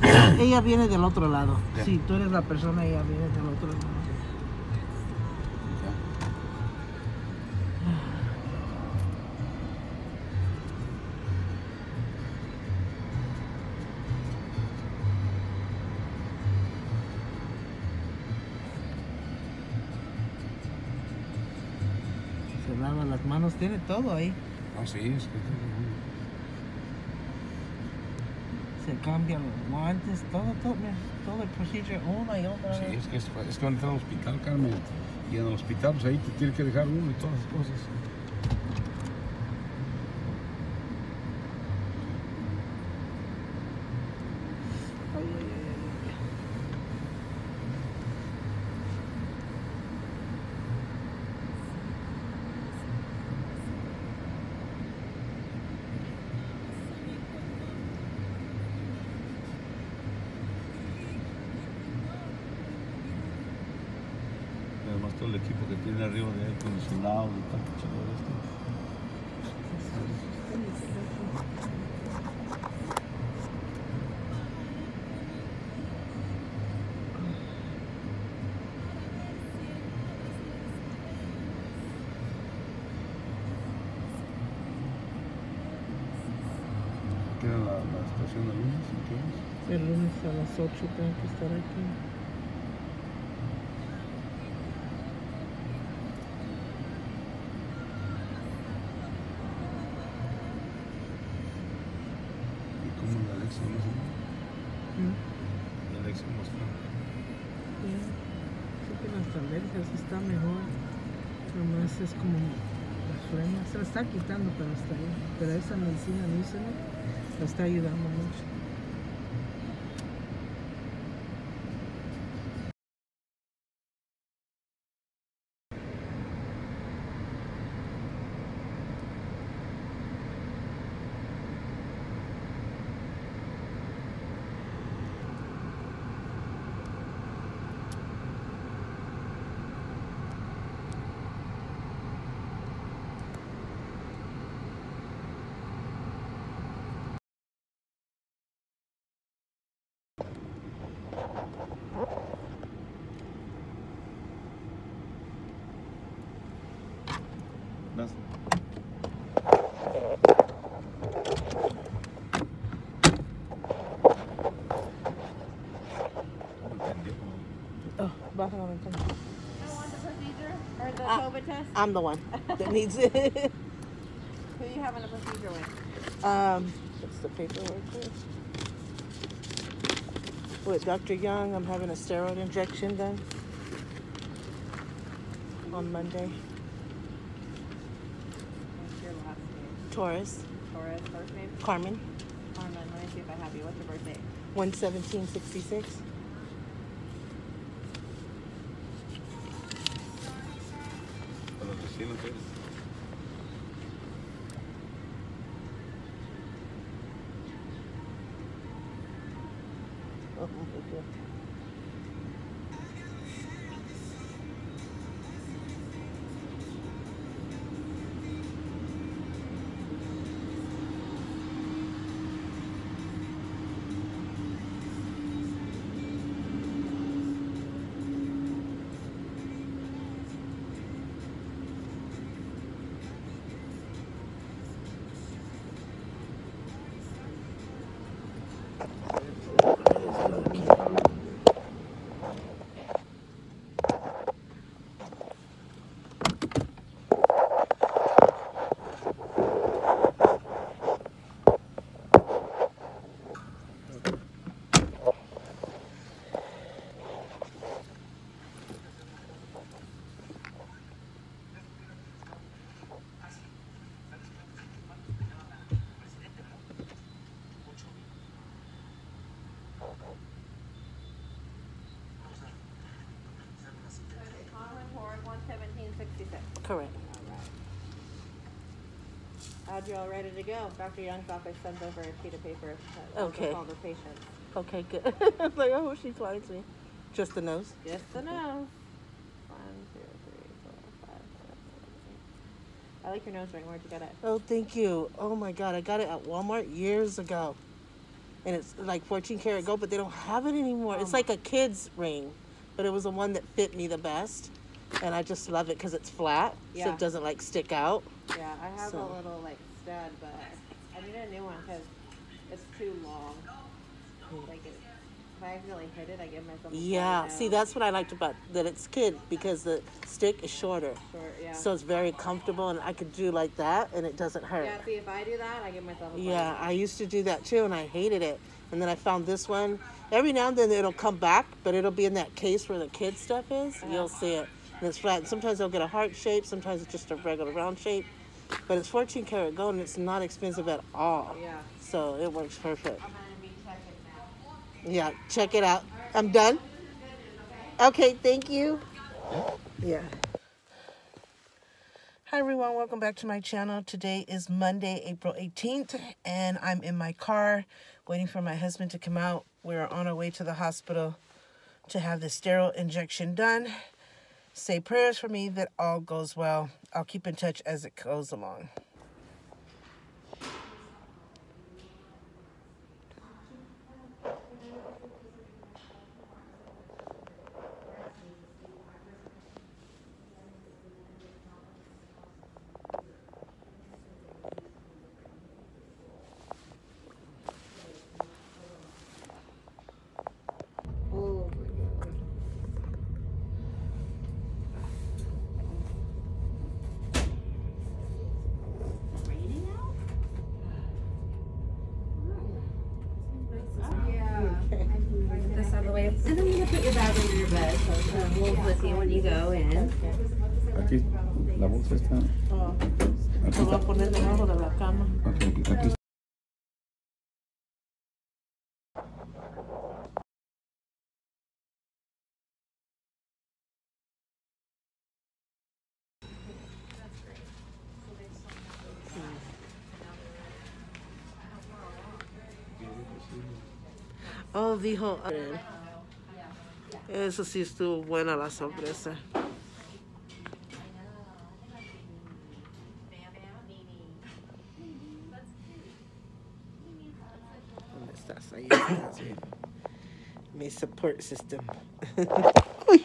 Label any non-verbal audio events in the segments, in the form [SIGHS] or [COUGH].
[COUGHS] ella viene del otro lado. Si tú eres la persona, ella viene del otro lado. Se lava las manos, tiene todo ahí. No, sí, es que... Se cambian los guantes, todo, todo, todo el procedure una y otra Sí, es que es, es que van a entrar al hospital, Carmen. Y en el hospital, pues ahí te tiene que dejar uno y todas las cosas. Tiene arriba de aire acondicionado y tanto chido esto. Queda la, la estación de lunes, entonces. El lunes a las 8 tengo que estar aquí. ¿Y cómo la Alexa no. La Alexa no está. Ya. Sí que las alergias está mejor. Nomás es como la flema. Se la está quitando, pero está ahí. Pero esa medicina Mucinex la está ayudando mucho. Gracias. Oh, baja la. I want the procedure or the Ah. COVID test. I'm the one that needs it. [LAUGHS] Who are you having a procedure with? um, what's the paperwork? there? With Dr. Young, I'm having a steroid injection done on Monday. What's your last name? Torres, Torres, first name? Carmen, Carmen. Let me see if I have you. What's your birthday? 11766. Para los vecinos. Oh, my God. Correct. Had you all ready to go? Dr. Young's office sends over a sheet of paper. that Okay. All the patients. Okay, good. [LAUGHS] I was like, oh, hope she finds me. Just the nose. Just the nose. One, two, three, four, five, six, seven, eight. I like your nose ring. Where'd you get it? Oh, thank you. Oh my God, I got it at Walmart years ago. and it's like 14 karat gold, but they don't have it anymore. It's oh. like a kid's ring, but it was the one that fit me the best, and I just love it because it's flat, so it doesn't like stick out. Yeah, I have So- a little like stud, but I need a new one because it's too long. Like it, if I accidentally hit it, I give myself. A Yeah, see that's what I liked about that it's kid because the stick is shorter, Short, yeah. so it's very comfortable, and I could do like that, and it doesn't hurt. yeah, see, if I do that, I give myself a Yeah. I used to do that too, and I hated it. And then I found this one. Every now and then it'll come back, but it'll be in that case where the kid stuff is. You'll see it, and it's flat. And sometimes they'll get a heart shape. Sometimes it's just a regular round shape. But it's 14 karat gold, and it's not expensive at all. Yeah. So it works perfect. Yeah, check it out. I'm done. Okay, thank you. Yeah. Hi everyone, welcome back to my channel. Today is Monday, April 18th, and I'm in my car waiting for my husband to come out. We're on our way to the hospital to have the steroid injection done. Say prayers for me that all goes well. I'll keep in touch as it goes along. Bolsa está. Oh, Aquí lo voy a está. poner debajo de la cama. Ok, aquí, aquí Oh, dijo. Eso sí estuvo buena la sorpresa. Support system. [LAUGHS] Uy.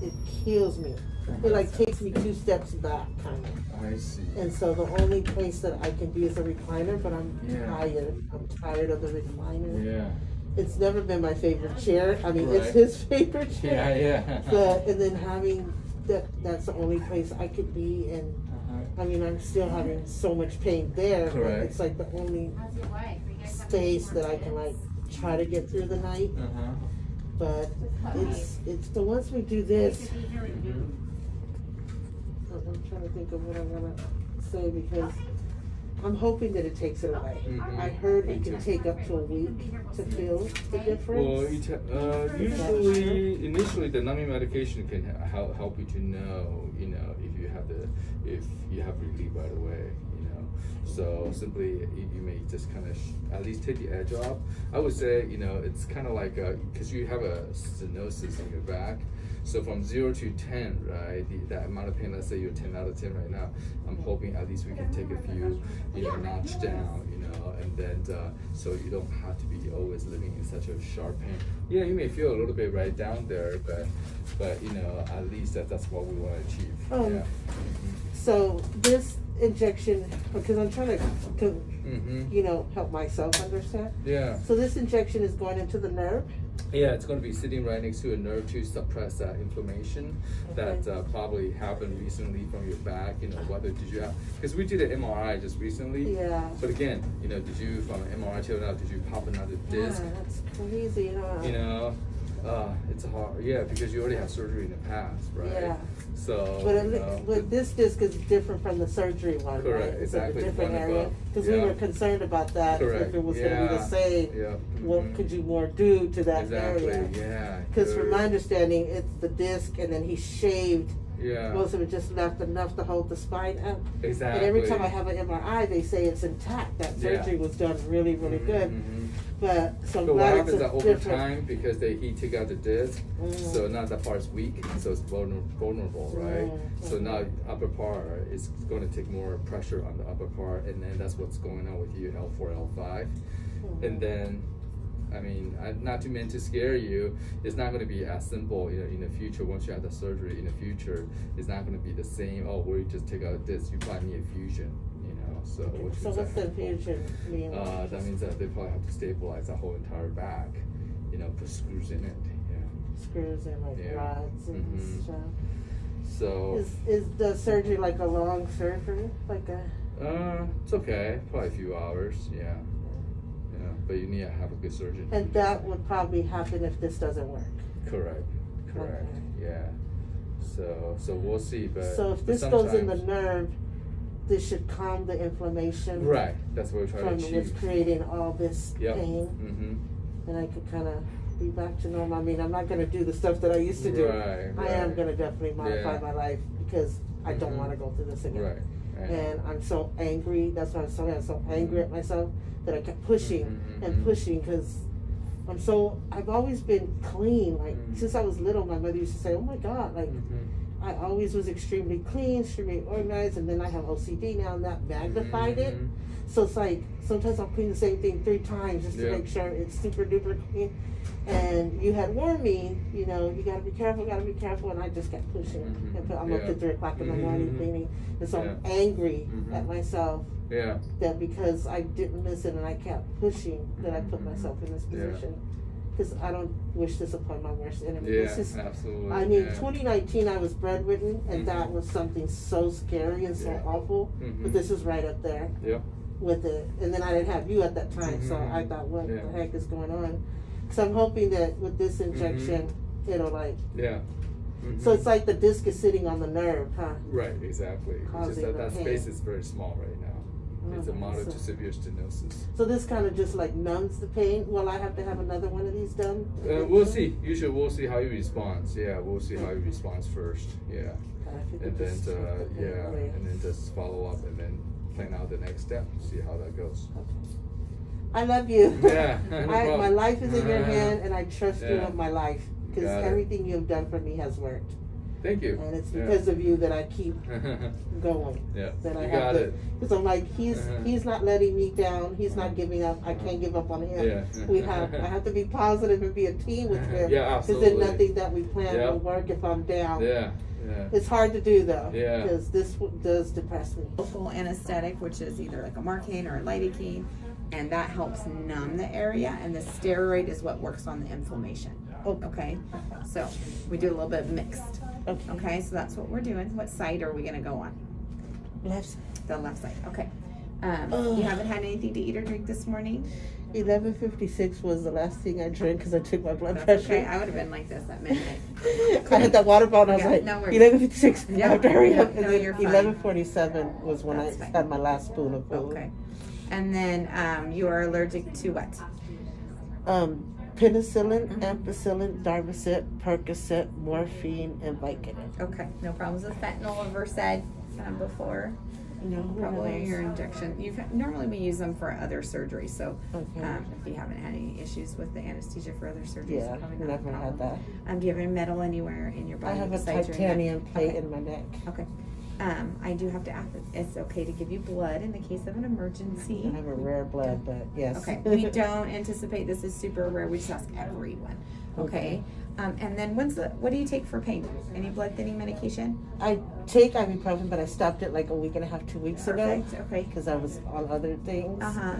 It kills me. It like takes me two steps back, kind of. I see. And so the only place that I can be is a recliner, but I'm Yeah. tired. I'm tired of the recliner. Yeah. It's never been my favorite chair. I mean, it's his [LAUGHS] favorite chair. yeah. Yeah. but and then having that that's the only place I could be and Uh-huh. I mean I'm still having so much pain there, but Correct. it's like the only space that I can like try to get through the night. Uh-huh. But it's it's the once we do this. I'm trying to think of what I'm gonna say because I'm hoping that it takes it away. Mhm. I heard it can take up to a week to feel the difference. Well, it, uh, usually, initially, the numbing medication can help help you to know, you know, if you have the if you have relief right away, you know. So simply, you, you may just kind of at least take the edge off. I would say, you know, it's kind of like because you have a stenosis in your back. So from zero to ten, right? The, that amount of pain. Let's say you're ten out of ten right now. I'm hoping at least we can take a few, you know, notch down, you know, and then uh, so you don't have to be always living in such a sharp pain. Yeah, you may feel a little bit right down there, but but you know, at least that, that's what we want to achieve. Um, yeah. So this injection, because I'm trying to, to, Mm-hmm. you know, help myself understand. Yeah. So this injection is going into the nerve. Yeah, it's going to be sitting right next to a nerve to suppress that inflammation that uh, probably happened recently from your back. You know, whether did you have because we did an MRI just recently. Yeah. But again, you know, did you from an MRI till now did you pop another disc? Yeah, that's crazy, huh? You know, uh, it's hard. Yeah, because you already had surgery in the past, right? Yeah. So. But you it, know, but this disc is different from the surgery one, Correct, right? It's exactly, a different area. Because we were concerned about that, Correct. if it was gonna be the same, Yeah. what mhm. could you more do to that Exactly. area? Yeah. Because from my understanding, it's the disc and then he shaved, Yeah. most of it just left enough to hold the spine up. exactly. And every time I have an MRI, they say it's intact, that Yeah. surgery was done really, really good. mhm. But, so But what happens that over different. time, because they he took out the disc, Mm. so now that part's weak, so it's vulnerable, right? Mm, So now upper part is going to take more pressure on the upper part, and then that's what's going on with you L four, L 5 Mhm. and then. I mean, I, not to mean to scare you, it's not going to be as simple. You know, in the future, once you have the surgery, in the future, it's not going to be the same. Oh, we just take out this. You probably need a fusion. So which So what's the infusion mean? Uh, that means that they probably have to stabilize the whole entire back. You know, put screws in it. Yeah. Screws and like Yeah. rods and Mhm. stuff. So, Is, is the surgery like a long surgery? Like a, uh, it's okay. Probably a few hours. Yeah. Yeah. But you need to have a good surgeon. and that would probably happen if this doesn't work. Correct. Correct. Yeah. So, so we'll see. But So if this goes in the nerve, this should calm the inflammation. Right. That's what we're trying From to what's achieve. creating all this Yep. pain, Mm-hmm. and I could kind of be back to normal. I mean, I'm not gonna do the stuff that I used to do. Right. I am gonna definitely modify Yeah. my life because I don't Mhm. want to go through this again. Right. right. and I'm so angry. That's why I'm so I'm so angry at myself that I kept pushing Mhm, and mhm. pushing because I'm so I've always been clean. Like Mhm. since I was little, my mother used to say, "Oh my God!" Like. I always was extremely clean, extremely organized, and then I have OCD now, and that magnified it. Mhm. So it's like sometimes I'll clean the same thing three times just to Yeah. make sure it's super duper clean. And you had warned me, you know, you gotta be careful, gotta be careful, and I just kept pushing. Mhm. And I'm up Yeah. to three o'clock in the morning Mhm. cleaning, and so I'm Yeah. angry Mhm. at myself Yeah. that because I didn't listen and I kept pushing, that I put myself in this position. Because I don't wish this upon my worst enemy. Yeah. This is, absolutely. I mean, yeah. 2019 I was bedridden, and Mhm. that was something so scary and so Yeah. awful. Mhm. But this is right up there Yep. with it. And then I didn't have you at that time, so Mhm. I thought, what Yeah. the heck is going on? So I'm hoping that with this injection, it'll like. Yeah. So it's like the disc is sitting on the nerve, huh? Right, exactly. It's just Causing that that pain. space is very small right now. It's a moderate so- to severe stenosis. So this kind of just like numbs the pain. Will I have to have another one of these done? Uh, we'll see. Usually, we'll see how he responds. Yeah, we'll see how he responds first. Yeah, you and then just uh, yeah, and then just follow up and then plan out the next step. See how that goes. I love you. [LAUGHS] Yeah, [LAUGHS] I, my life is in your Uh, [LAUGHS] hand, and I trust you with my life because everything you have done for me has worked, Thank you. and it's Yeah. because of you that I keep [LAUGHS] going. yeah, That I you have got the, it. Because I'm like, he's Uh-huh. he's not letting me down. He's not giving up. I can't give up on him. Yeah. We have I have to be positive and be a team with [LAUGHS] him. Yeah, Because absolutely. then nothing that we plan Yeah. will work if I'm down. Yeah, yeah. It's hard to do though. Yeah. Because this w- does depress me. local anesthetic, which is either like a Marcaine or a lidocaine, and that helps numb the area. And the steroid is what works on the inflammation. Okay. Okay, so we do a little bit mixed. Okay. Okay, so that's what we're doing. What side are we gonna go on? Left. The left side. Okay. Um, you haven't had anything to eat or drink this morning. Eleven fifty six was the last thing I drank because I took my blood That's pressure. okay. I would have been like this at midnight. [LAUGHS] I had that water bottle. I was like, no worries. eleven fifty six. Yeah, I have to hurry yeah, up. no, then you're fine. eleven forty seven was when That's I fine. had my last spoon of food. Okay. And then um, you are allergic to what? Um, penicillin, Mhm. ampicillin, Darvocet, Percocet, morphine, and Vicodin. Okay. No problems with fentanyl or Versed um, before. No, Probably your injection. You've normally we use them for other surgeries. So Okay. um, if you haven't had any issues with the anesthesia for other surgeries, yeah, probably not never had that. Um, do you have any metal anywhere in your body? I have a besides your titanium plate Okay. in my neck. Okay. Um, I do have to ask. It's okay to give you blood in the case of an emergency. I have a rare blood, but yes. Okay. we [LAUGHS] don't anticipate this is super rare. We just ask everyone. Okay. Um, and then when's the what do you take for pain? Any blood thinning medication? I take ibuprofen, but I stopped it like a week and a half, two weeks ago Perfect. Okay. because I was on other things. Uh huh.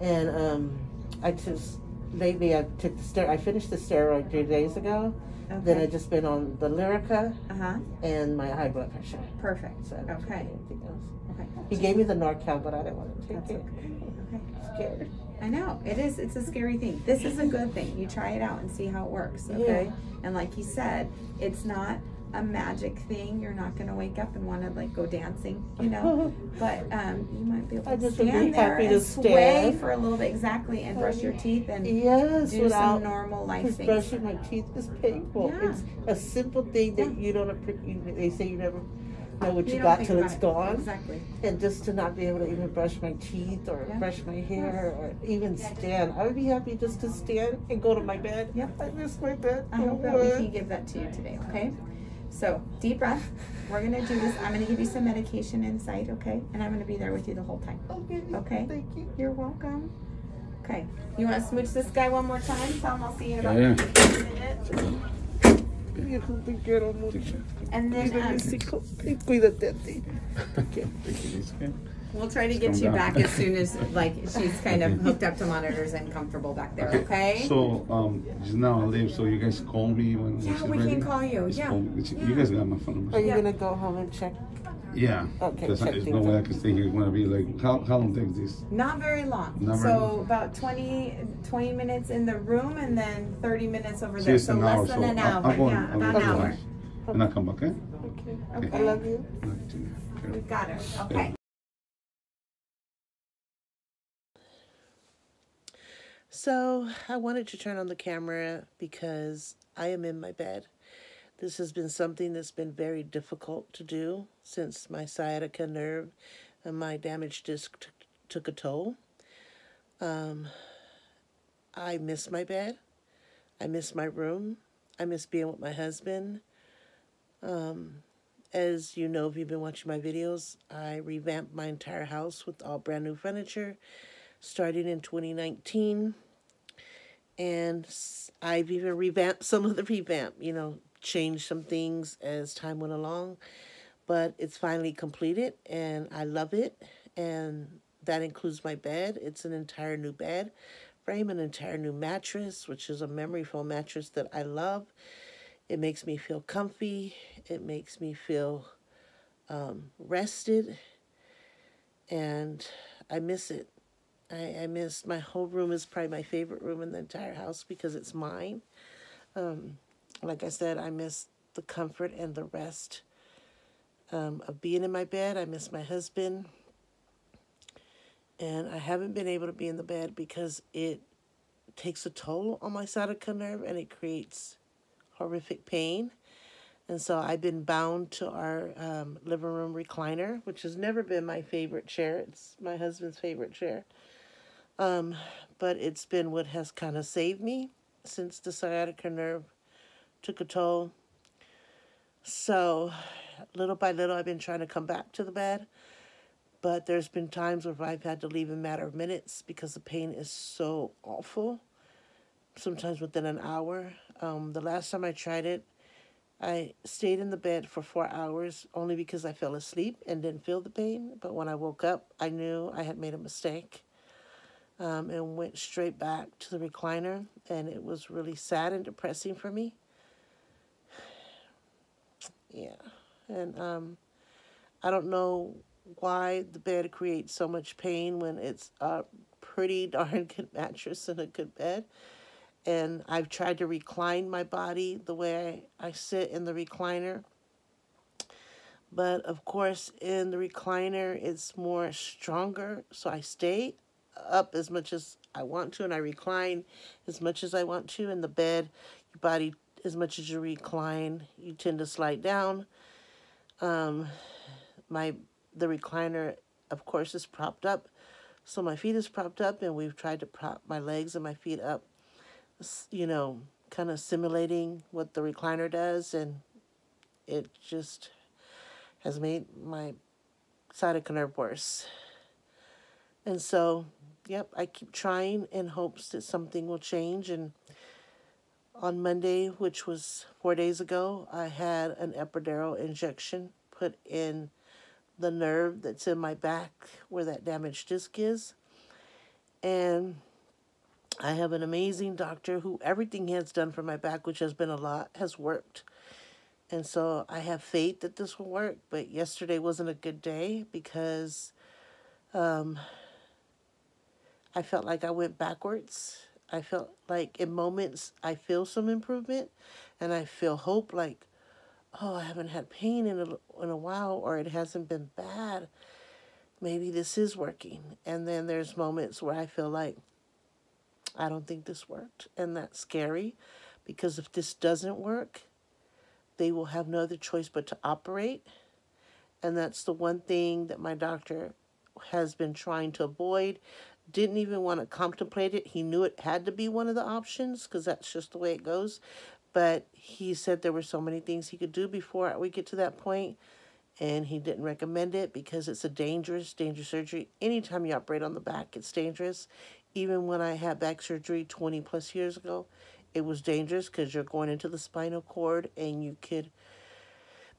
And um, I just lately I took the ster- I finished the steroid three days ago. Then I just been on the Lyrica Uh huh. and my high blood pressure. Perfect. So I don't take Okay. anything else. Okay. He gave me the Norco, but I didn't want to take That's it. okay. Okay. Scared. I know it is. It's a scary thing. This is a good thing. You try it out and see how it works. Okay. And like you said, it's not a magic thing. You're not gonna wake up and want to like go dancing, you know. [LAUGHS] but um, you might be able I to just stand there to and sway stand. for a little bit exactly and brush your teeth and Yes, do some normal life things. brushing my teeth is painful. Yeah. It's a simple thing that you don't. appre- you- They say you never know what you, don't got till it's it. gone. Exactly. And just to not be able to even brush my teeth or Yeah. brush my hair or even stand. I would be happy just to stand and go to my bed. Yep. I miss my bed. I hope that we can give that to you today, okay? So, deep breath. We're gonna do this. I'm gonna give you some medication inside, okay? And I'm gonna be there with you the whole time. Okay. Okay. Thank you. You're welcome. Okay. You wanna smooch this guy one more time? Tell him I'll see you in about Yeah, 15 minutes. Hijo, te quiero mucho. And then um, mis hijos y cuídate a ti. Take it easy, okay? We'll try to get Calm you down. back as [LAUGHS] soon as like she's kind of hooked up to monitors and comfortable back there, okay? So, um, she's now I leave, so you guys call me when, when Yeah, she's we ready? can call you, Just yeah. call me. You guys got my phone number. Are you Yeah. gonna go home and check? Yeah. Okay, Because check there's things no way I out. can stay here. It's gonna be like, how, how long takes this? Not very long. Not very so long. about 20, 20 minutes in the room and then 30 minutes over See, there. it's So an less hour, than so an I'll- hour. I'll go and- yeah, I'm about go an to hour. And I'll come back, eh? Okay. Okay. I love you. Love you too. We've got her. Okay. So I wanted to turn on the camera because I am in my bed. This has been something that's been very difficult to do since my sciatica nerve and my damaged disc took a toll. Um, I miss my bed. I miss my room. I miss being with my husband. Um, as you know, if you've been watching my videos, I revamped my entire house with all brand new furniture starting in 2019 and I've even revamped some of the revamp, you know, changed some things as time went along, but it's finally completed and I love it. And that includes my bed. It's an entire new bed frame, an entire new mattress, which is a memory foam mattress that I love. It makes me feel comfy. It makes me feel um, rested, and I miss it. I, I miss my whole room is probably my favorite room in the entire house because it's mine. Um, like I said, I miss the comfort and the rest um, of being in my bed. I miss my husband. And I haven't been able to be in the bed because it takes a toll on my sciatica nerve and it creates horrific pain. And so I've been bound to our um, living room recliner, which has never been my favorite chair. It's my husband's favorite chair. Um, but it's been what has kind of saved me since the sciatica nerve took a toll. So, little by little, I've been trying to come back to the bed. But there's been times where I've had to leave in a matter of minutes because the pain is so awful. Sometimes within an hour. Um, the last time I tried it, I stayed in the bed for four hours only because I fell asleep and didn't feel the pain. But when I woke up, I knew I had made a mistake um, and went straight back to the recliner. And it was really sad and depressing for me. [SIGHS] Yeah. And um, I don't know why the bed creates so much pain when it's a pretty [LAUGHS] darn good mattress and a good bed. And I've tried to recline my body the way I, I sit in the recliner. But of course, in the recliner, it's more stronger. So I stay up as much as I want to, and I recline as much as I want to. In the bed, your body, as much as you recline, you tend to slide down. Um, my the recliner, of course, is propped up, so my feet is propped up, and we've tried to prop my legs and my feet up you know, kind of simulating what the recliner does, and it just has made my sciatica nerve worse. And so, yep, I keep trying in hopes that something will change. And on Monday, which was four days ago, I had an epidural injection put in the nerve that's in my back where that damaged disc is. And I have an amazing doctor who everything he has done for my back, which has been a lot, has worked. And so I have faith that this will work. But yesterday wasn't a good day because um, I felt like I went backwards. I felt like in moments I feel some improvement and I feel hope like, oh, I haven't had pain in a, in a while or it hasn't been bad. Maybe this is working. And then there's moments where I feel like, I don't think this worked. And that's scary because if this doesn't work, they will have no other choice but to operate. And that's the one thing that my doctor has been trying to avoid. Didn't even want to contemplate it. He knew it had to be one of the options because that's just the way it goes. But he said there were so many things he could do before we get to that point, and he didn't recommend it because it's a dangerous, dangerous surgery. Anytime you operate on the back, it's dangerous. Even when I had back surgery 20 plus years ago, it was dangerous because you're going into the spinal cord and you could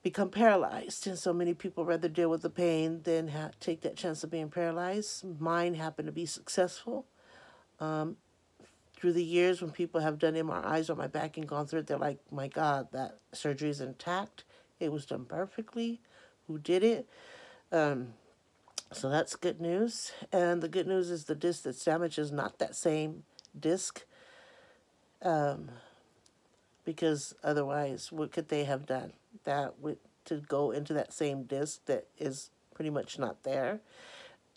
become paralyzed. And so many people rather deal with the pain than ha- take that chance of being paralyzed. Mine happened to be successful. Um, through the years, when people have done MRIs on my back and gone through it, they're like, my God, that surgery is intact. It was done perfectly. Who did it? Um, so that's good news. And the good news is the disc that's damaged is not that same disc. Um, because otherwise, what could they have done? That would to go into that same disc that is pretty much not there.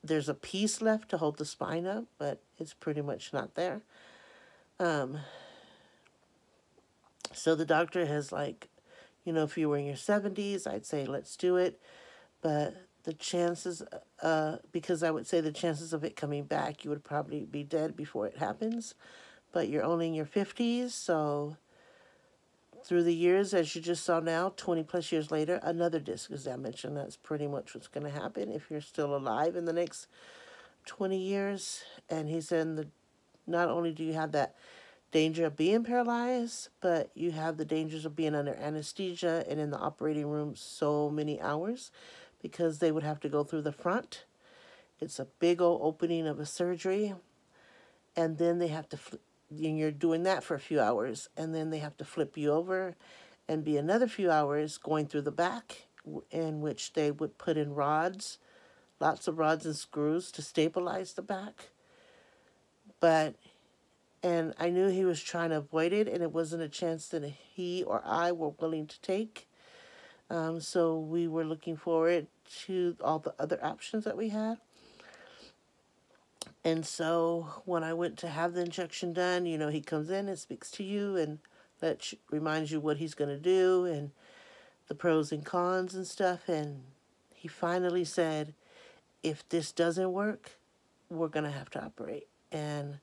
There's a piece left to hold the spine up, but it's pretty much not there. Um, so the doctor has like, you know, if you were in your 70s, I'd say let's do it. But the chances, uh, because I would say the chances of it coming back, you would probably be dead before it happens. But you're only in your 50s, so through the years, as you just saw now, 20 plus years later, another disc is damaged, and that's pretty much what's going to happen if you're still alive in the next 20 years. And he said, the, not only do you have that danger of being paralyzed, but you have the dangers of being under anesthesia and in the operating room so many hours because they would have to go through the front. It's a big old opening of a surgery, and then they have to and you're doing that for a few hours and then they have to flip you over and be another few hours going through the back in which they would put in rods lots of rods and screws to stabilize the back. But and i knew he was trying to avoid it and it wasn't a chance that he or i were willing to take. Um, so we were looking forward to all the other options that we had and so when I went to have the injection done, you know, he comes in and speaks to you and that reminds you what he's going to do and the pros and cons and stuff. And he finally said, if this doesn't work, we're going to have to operate. And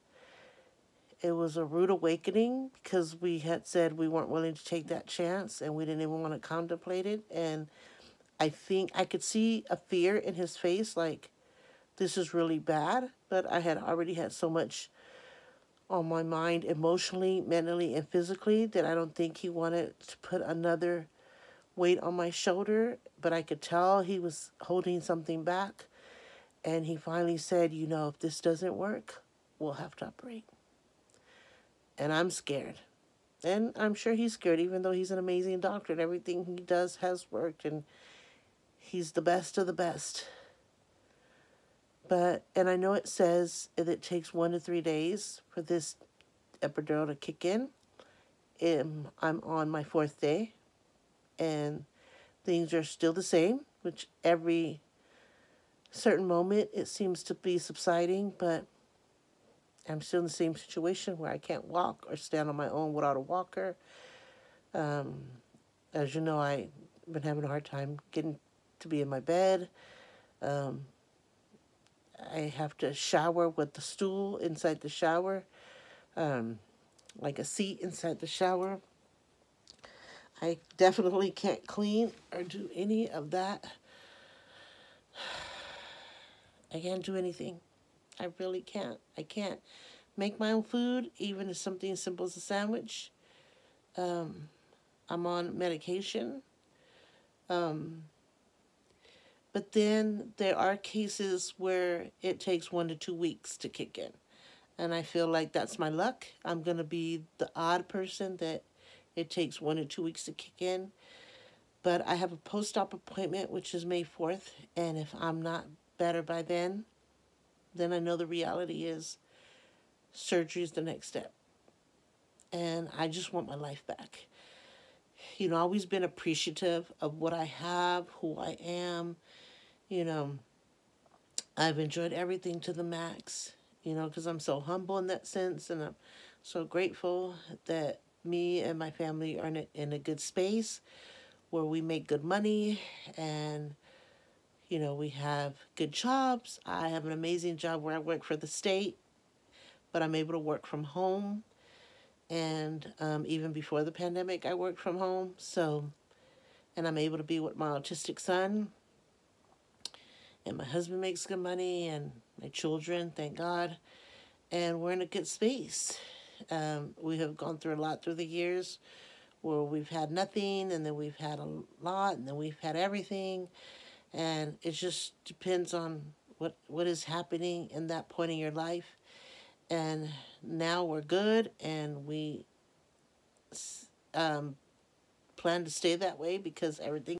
it was a rude awakening because we had said we weren't willing to take that chance and we didn't even want to contemplate it. And I think I could see a fear in his face, like, this is really bad, but I had already had so much on my mind emotionally, mentally, and physically that I don't think he wanted to put another weight on my shoulder, but I could tell he was holding something back. And he finally said, You know, if this doesn't work, we'll have to operate. And I'm scared. And I'm sure he's scared, even though he's an amazing doctor and everything he does has worked and he's the best of the best. But, and I know it says that it takes one to three days for this epidural to kick in. Um, I'm on my fourth day and things are still the same, which every certain moment it seems to be subsiding, but I'm still in the same situation where I can't walk or stand on my own without a walker. Um, as you know, I've been having a hard time getting to be in my bed. Um, I have to shower with the stool inside the shower, um, like a seat inside the shower. I definitely can't clean or do any of that. [SIGHS] I can't do anything. I really can't. I can't make my own food, even if something as simple as a sandwich. Um, I'm on medication. Um, but then there are cases where it takes one to two weeks to kick in. And I feel like that's my luck. I'm going to be the odd person that it takes one to two weeks to kick in. But I have a post op appointment, which is May 4th. And if I'm not better by then, then I know the reality is surgery is the next step. And I just want my life back. You know, always been appreciative of what I have, who I am. You know, I've enjoyed everything to the max, you know, because I'm so humble in that sense. And I'm so grateful that me and my family are in a, in a good space where we make good money and you know we have good jobs i have an amazing job where i work for the state but i'm able to work from home and um, even before the pandemic i worked from home so and i'm able to be with my autistic son and my husband makes good money and my children thank god and we're in a good space um, we have gone through a lot through the years where we've had nothing and then we've had a lot and then we've had everything. And it just depends on what, what is happening in that point in your life. And now we're good and we um, plan to stay that way because everything